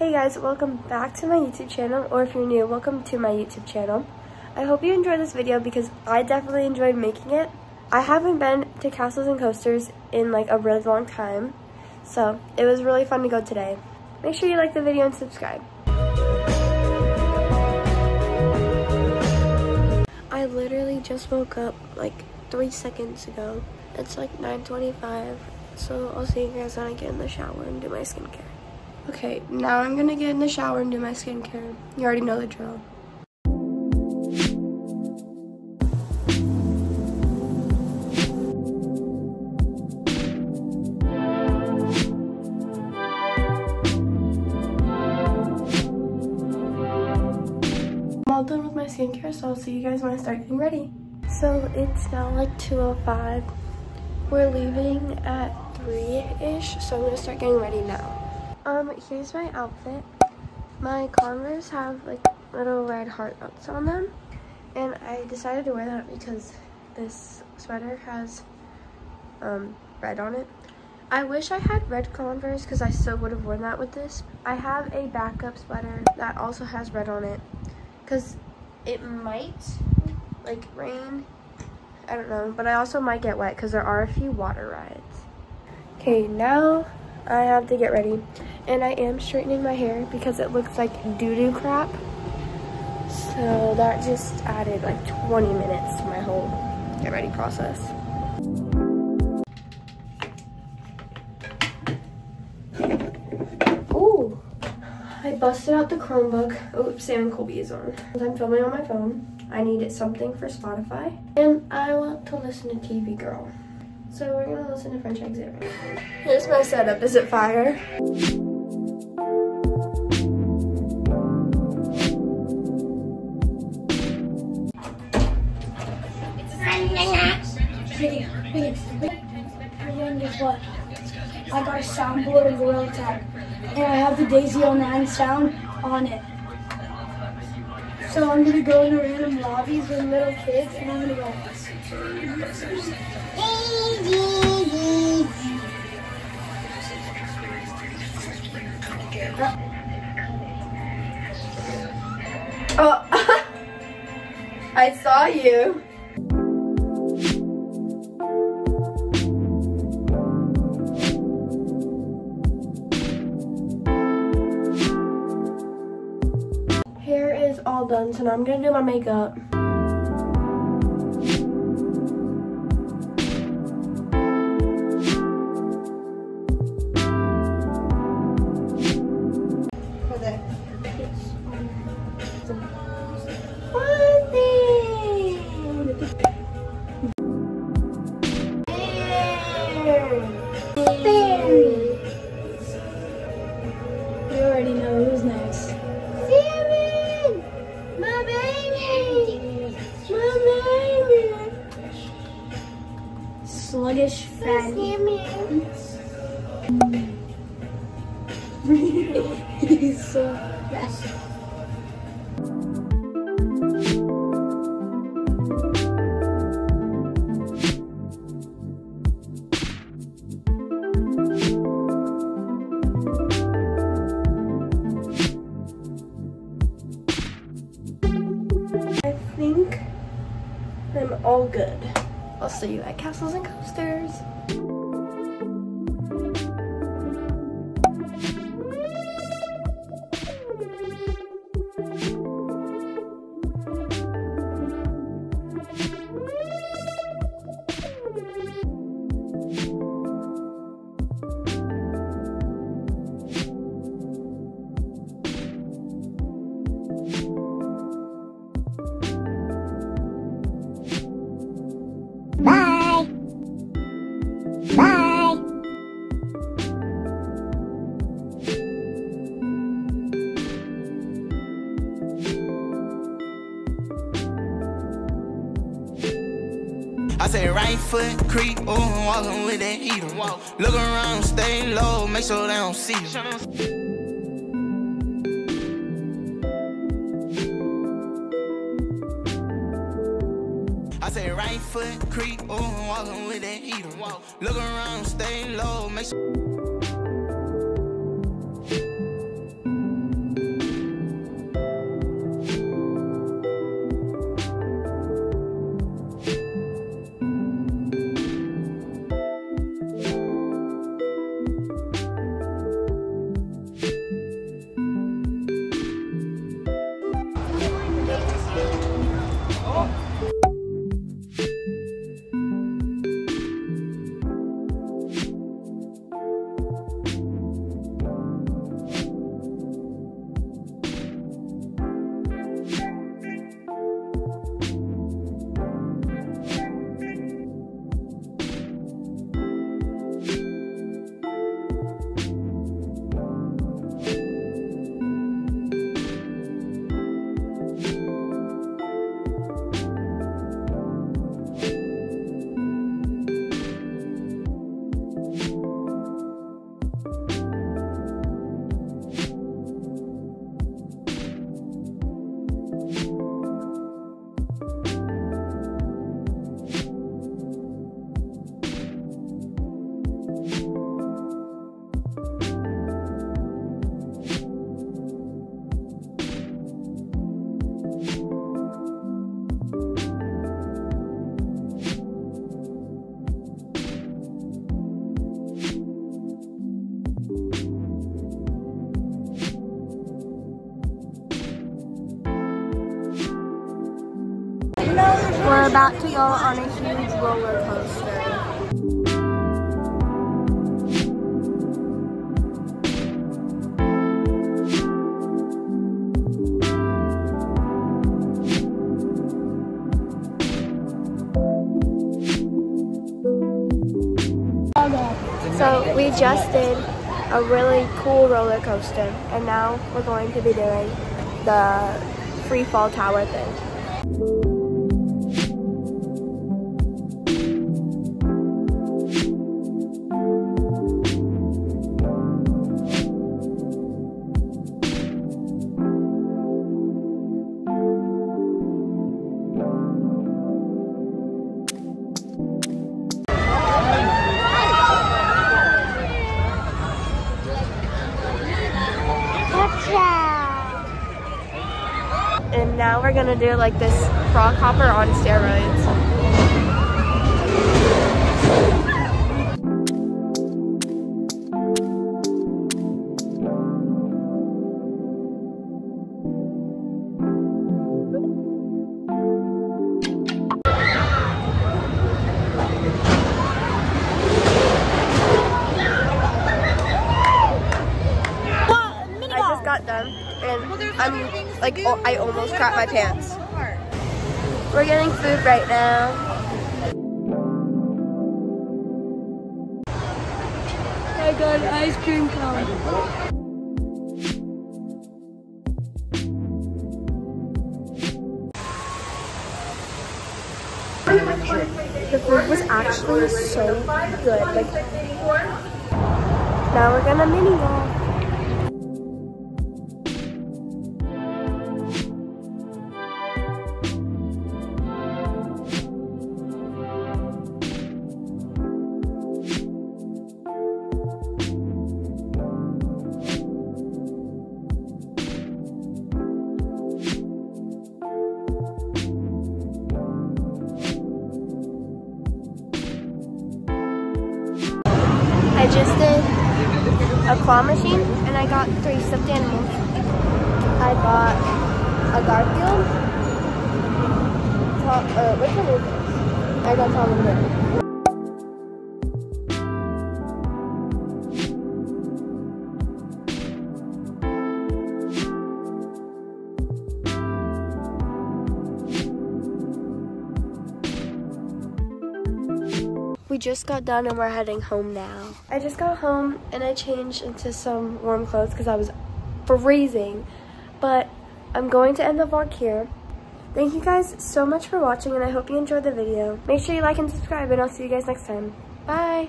Hey guys, welcome back to my YouTube channel, or if you're new, welcome to my YouTube channel. I hope you enjoyed this video because I definitely enjoyed making it. I haven't been to Castles and Coasters in like a really long time, so it was really fun to go today. Make sure you like the video and subscribe. I literally just woke up like three seconds ago. It's like 9.25, so I'll see you guys when I get in the shower and do my skincare. Okay, now I'm gonna get in the shower and do my skincare. You already know the drill. I'm all done with my skincare, so I'll see you guys when I start getting ready. So it's now like 2.05. We're leaving at 3-ish, so I'm gonna start getting ready now. Um, here's my outfit. My Converse have like little red heart notes on them. And I decided to wear that because this sweater has um, red on it. I wish I had red Converse because I still would have worn that with this. I have a backup sweater that also has red on it because it might like rain. I don't know, but I also might get wet because there are a few water rides. Okay, now I have to get ready. And I am straightening my hair because it looks like doo-doo crap. So that just added like 20 minutes to my whole get ready process. Ooh, I busted out the Chromebook. Oops, Sam and Colby is on. I'm filming on my phone. I needed something for Spotify. And I want to listen to TV Girl. So we're gonna listen to French Exit. Here's my setup. Is it fire? Hey, hey, and guess what? I got a soundboard of Gorilla Tag, and I have the Daisy 09 sound on it. So I'm gonna go into random lobbies with little kids, and I'm gonna go. I saw you. Hair is all done, so now I'm gonna do my makeup. One He's so fast. See you at Castles and Coasters. Say right foot creep, oh, walking with that heater. Look around, stay low, make sure they don't see you. I say right foot creep, oh, walking with that heater. Look around, stay low, make sure. About to go on a huge roller coaster. So we just did a really cool roller coaster and now we're going to be doing the free fall tower thing. We're gonna do like this frog hopper on steroids. Like oh, I almost crapped my pants. We're getting food right now. I got an ice cream cone. The food was actually so good. Like now we're gonna mini golf. Just did a claw machine and I got three stuffed animals. I bought a Garfield. Tom, uh, which one is? I got Tom and Jerry. We just got done and we're heading home now. I just got home and I changed into some warm clothes because I was freezing. But I'm going to end the vlog here. Thank you guys so much for watching and I hope you enjoyed the video. Make sure you like and subscribe and I'll see you guys next time. Bye!